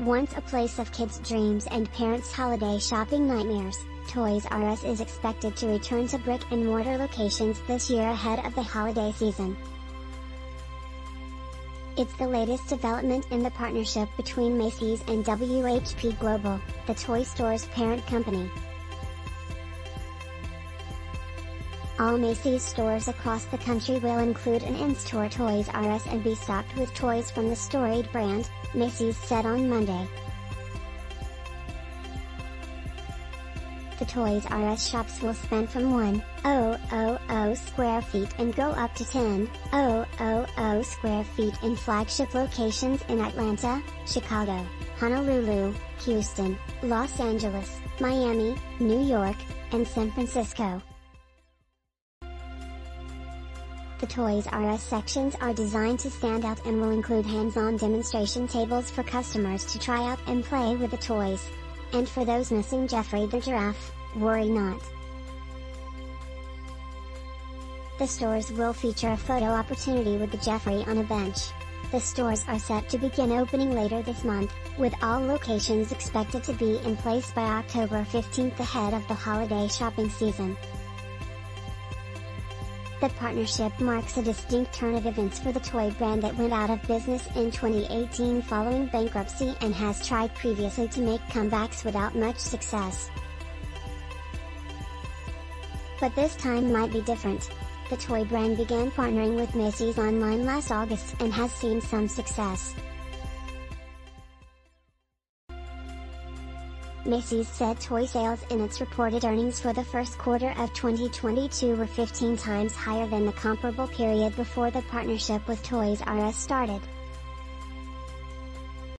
Once a place of kids' dreams and parents' holiday shopping nightmares, Toys R Us is expected to return to brick and mortar locations this year ahead of the holiday season. It's the latest development in the partnership between Macy's and WHP Global, the toy store's parent company. All Macy's stores across the country will include an in-store Toys R Us and be stocked with toys from the storied brand, Macy's said on Monday. The Toys R Us shops will span from 1,000 square feet and go up to 10,000 square feet in flagship locations in Atlanta, Chicago, Honolulu, Houston, Los Angeles, Miami, New York, and San Francisco. The Toys R Us sections are designed to stand out and will include hands-on demonstration tables for customers to try out and play with the toys. And for those missing Geoffrey the Giraffe, worry not. The stores will feature a photo opportunity with the Geoffrey on a bench. The stores are set to begin opening later this month, with all locations expected to be in place by October 15th ahead of the holiday shopping season. The partnership marks a distinct turn of events for the toy brand that went out of business in 2018 following bankruptcy and has tried previously to make comebacks without much success. But this time might be different. The toy brand began partnering with Macy's online last August and has seen some success. Macy's said toy sales in its reported earnings for the first quarter of 2022 were 15 times higher than the comparable period before the partnership with Toys R Us started.